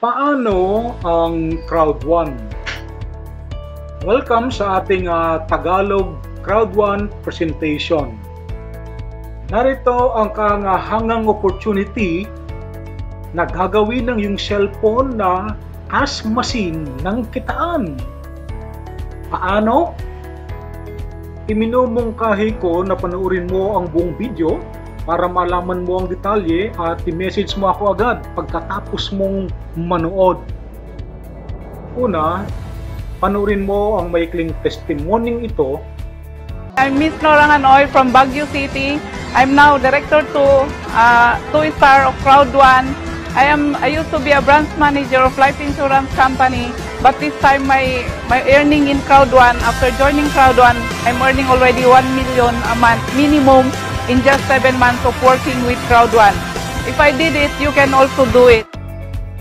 Paano ang Crowd1? Welcome sa ating uh, Tagalog Crowd1 presentation. Narito ang kahangang opportunity na gagawin ng iyong cellphone na cash machine ng kitaan. Paano? Iminumungkahi ko na panoorin mo ang buong video para malaman mo ang detalye at i-message mo ako agad pagkatapos mong manood. Una, panoorin mo ang maikling testimonying ito. I'm Miss Nora Hanoy from Baguio City. I'm now director to uh, two star of Crowd One. I am I used to be a branch manager of life insurance company, but this time my my earning in Crowd One after joining Crowd One, I'm earning already 1 million a month minimum in just 7 months of working with Crowd1. If I did it, you can also do it.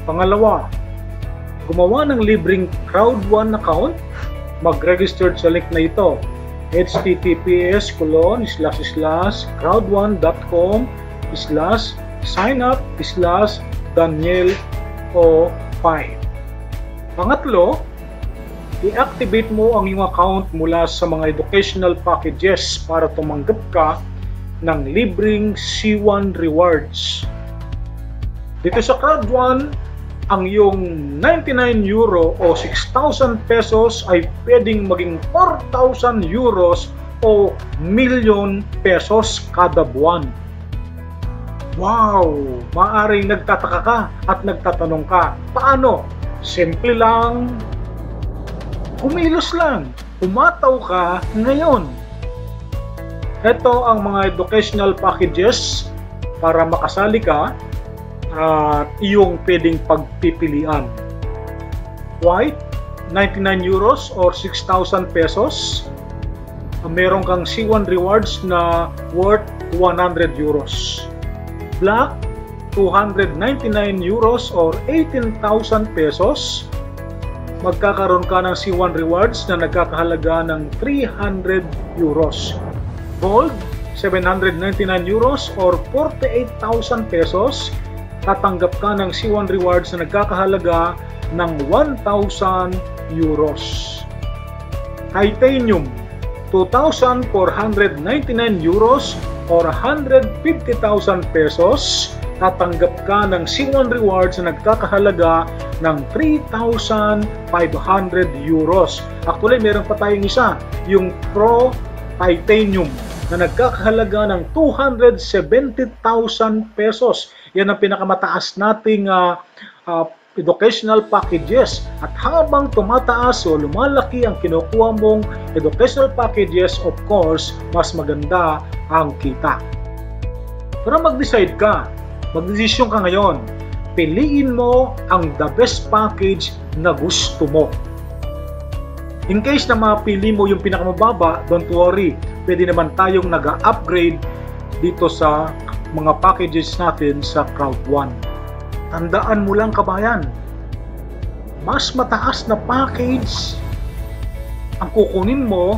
Pangalawa, gumawa ng libreng Crowd1 account, mag-registered sa link na ito https colon slash slash crowd1.com slash sign up slash Daniel o 5. Pangatlo, i-activate mo ang iyong account mula sa mga educational packages para tumanggap ka ng libreng C1 rewards. Dito sa Crowd1, ang iyong 99 euro o 6,000 pesos ay pwedeng maging 4,000 euros o milyon pesos kada buwan. Wow! Maaring nagtataka ka at nagtatanong ka, paano? Simple lang, kumilos lang, umataw ka ngayon ito ang mga educational packages para makasali ka at iyong pwedeng pagpipilian. White, 99 euros or 6,000 pesos. Meron kang C1 rewards na worth 100 euros. Black, 299 euros or 18,000 pesos. Magkakaroon ka ng C1 rewards na nagkakahalaga ng 300 euros. Gold, 799 euros or 48,000 pesos. Tatanggap ka ng C1 rewards na nagkakahalaga ng 1,000 euros. Titanium, 2,499 euros or 150,000 pesos. Tatanggap ka ng C1 rewards na nagkakahalaga ng 3,500 euros. Actually, meron pa tayong isa, yung Pro Titanium na nagkakahalaga ng 270,000 pesos. Yan ang pinakamataas nating uh, uh, educational packages. At habang tumataas o lumalaki ang kinukuha mong educational packages, of course, mas maganda ang kita. Pero mag-decide ka, mag-desisyon ka ngayon, piliin mo ang the best package na gusto mo. In case na mapili mo yung pinakamababa, don't worry. Pwede naman tayong nag-upgrade dito sa mga packages natin sa Crowd1. Tandaan mo lang kabayan, mas mataas na package ang kukunin mo,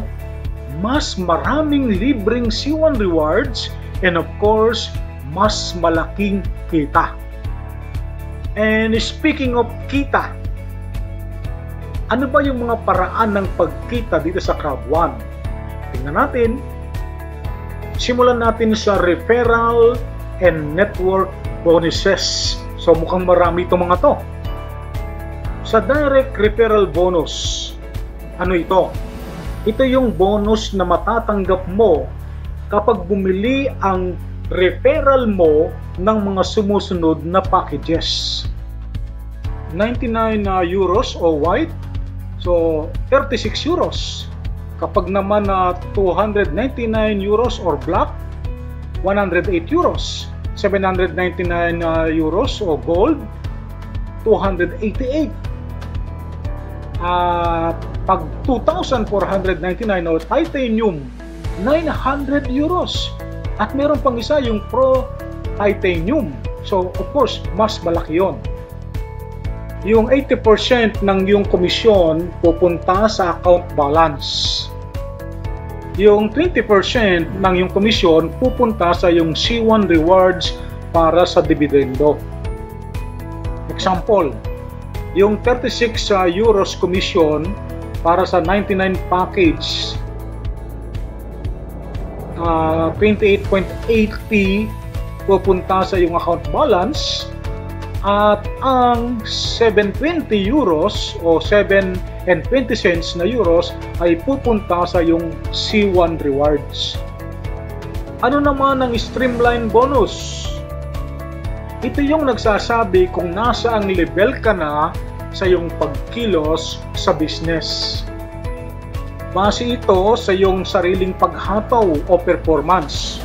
mas maraming libreng C1 rewards, and of course, mas malaking kita. And speaking of kita, ano ba yung mga paraan ng pagkita dito sa Crowd 1? Tingnan natin. Simulan natin sa referral and network bonuses. So mukhang marami itong mga to. Sa direct referral bonus, ano ito? Ito yung bonus na matatanggap mo kapag bumili ang referral mo ng mga sumusunod na packages. 99 uh, euros o white So, 36 euros. Kapag naman na uh, 299 euros or black, 108 euros. 799 uh, euros o gold, 288. At uh, pag 2,499 o titanium, 900 euros. At meron pang isa yung pro titanium. So, of course, mas malaki yon yung 80% ng yung komisyon pupunta sa account balance. Yung 20% ng yung komisyon pupunta sa yung C1 rewards para sa dividendo. Example, yung 36 uh, euros commission para sa 99 package uh, 28.80 pupunta sa yung account balance at ang 720 euros o 7 and 20 cents na euros ay pupunta sa yung C1 rewards. Ano naman ang streamline bonus? Ito yung nagsasabi kung nasa ang level ka na sa yung pagkilos sa business. Base ito sa iyong sariling paghataw o performance.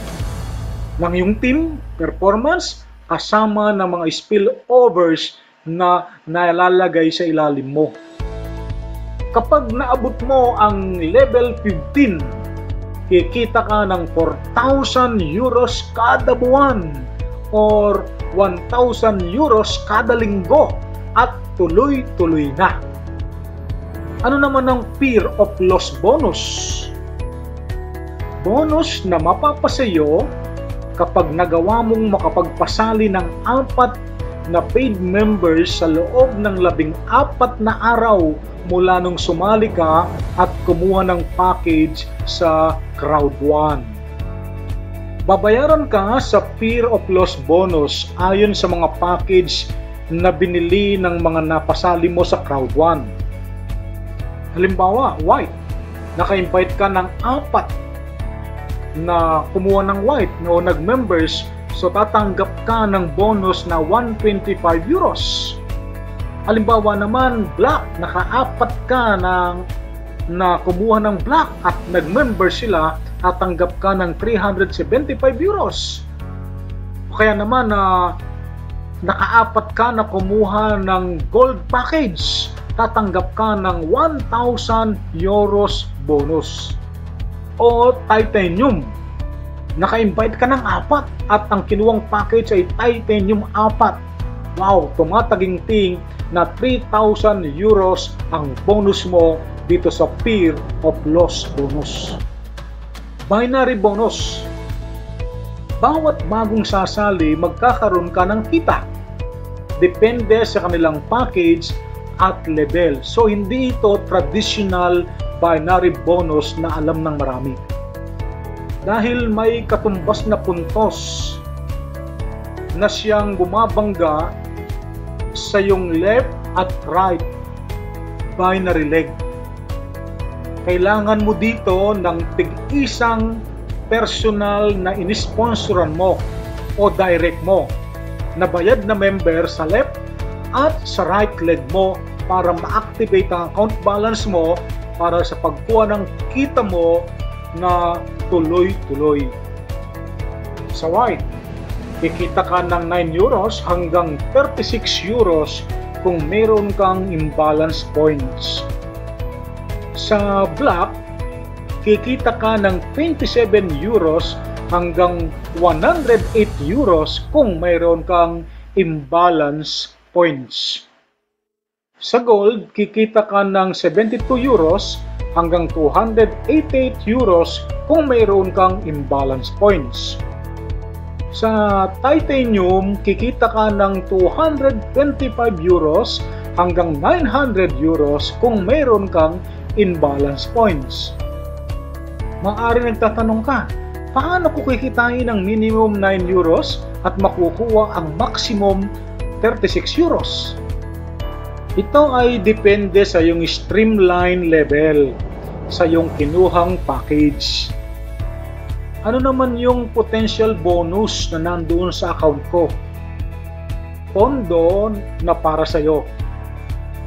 Ng iyong team, performance, kasama ng mga spillovers na nalalagay sa ilalim mo. Kapag naabot mo ang level 15, kikita ka ng 4,000 euros kada buwan or 1,000 euros kada linggo at tuloy-tuloy na. Ano naman ang fear of loss bonus? Bonus na mapapasayo kapag nagawa mong makapagpasali ng apat na paid members sa loob ng labing apat na araw mula nung sumali ka at kumuha ng package sa Crowd 1. Babayaran ka sa fear of loss bonus ayon sa mga package na binili ng mga napasali mo sa Crowd 1. Halimbawa, white. Naka-invite ka ng apat na kumuha ng white o nag-members so tatanggap ka ng bonus na 125 euros. Halimbawa naman, black, nakaapat ka ng na kumuha ng black at nag-member sila, tatanggap ka ng 375 euros. O kaya naman na uh, nakaapat ka na kumuha ng gold package, tatanggap ka ng 1,000 euros bonus o titanium. Naka-invite ka ng apat at ang kinuwang package ay titanium apat. Wow, tumataginting na 3,000 euros ang bonus mo dito sa Fear of Loss bonus. Binary bonus. Bawat bagong sasali, magkakaroon ka ng kita. Depende sa kanilang package at level. So, hindi ito traditional binary bonus na alam ng marami. Dahil may katumbas na puntos na siyang bumabangga sa yung left at right binary leg. Kailangan mo dito ng tig-isang personal na inisponsoran mo o direct mo na bayad na member sa left at sa right leg mo para ma-activate ang account balance mo para sa pagkuha ng kita mo na tuloy-tuloy. Sa white, kikita ka ng 9 euros hanggang 36 euros kung meron kang imbalance points. Sa black, kikita ka ng 27 euros hanggang 108 euros kung mayroon kang imbalance points. Sa gold, kikita ka ng 72 euros hanggang 288 euros kung mayroon kang imbalance points. Sa titanium, kikita ka ng 225 euros hanggang 900 euros kung mayroon kang imbalance points. Maaari nagtatanong ka, paano ko kikitain ang minimum 9 euros at makukuha ang maximum 36 euros? Ito ay depende sa yung streamline level sa yung kinuhang package. Ano naman yung potential bonus na nandoon sa account ko? Pondo na para sa iyo.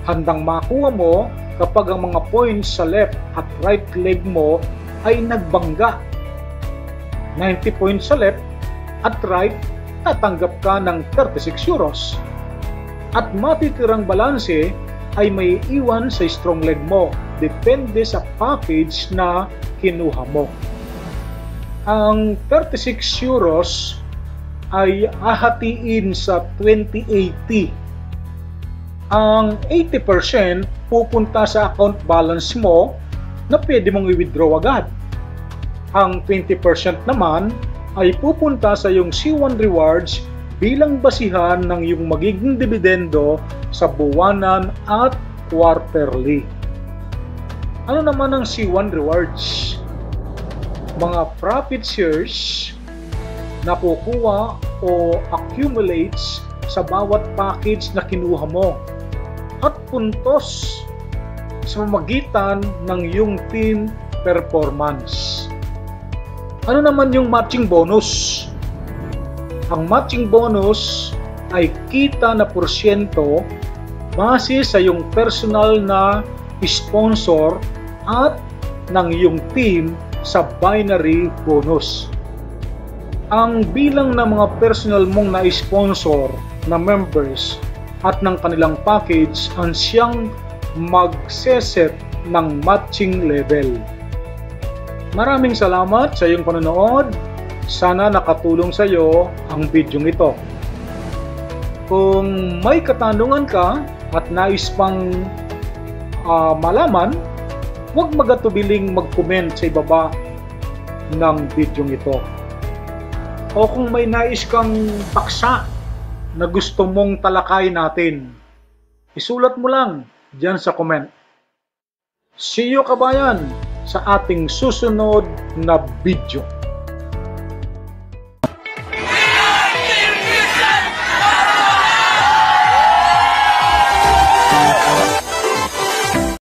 Handang makuha mo kapag ang mga points sa left at right leg mo ay nagbangga. 90 points sa left at right, tatanggap ka ng 36 euros at matitirang balanse ay may iwan sa strong leg mo. Depende sa package na kinuha mo. Ang 36 euros ay ahatiin sa 2080. Ang 80% pupunta sa account balance mo na pwede mong i-withdraw agad. Ang 20% naman ay pupunta sa yung C1 rewards bilang basihan ng iyong magiging dividendo sa buwanan at quarterly. Ano naman ang C1 rewards? Mga profit shares na kukuha o accumulates sa bawat package na kinuha mo at puntos sa magitan ng iyong team performance. Ano naman yung matching bonus? Ang matching bonus ay kita na porsyento base sa iyong personal na sponsor at ng iyong team sa binary bonus. Ang bilang ng mga personal mong na-sponsor na members at ng kanilang package ang siyang magseset ng matching level. Maraming salamat sa iyong panonood. Sana nakatulong sa iyo ang video ito. Kung may katanungan ka at nais pang ah, malaman, huwag magatubiling mag-comment sa ibaba ng video ito. O kung may nais kang paksa na gusto mong talakay natin, isulat mo lang dyan sa comment. See you kabayan sa ating susunod na video.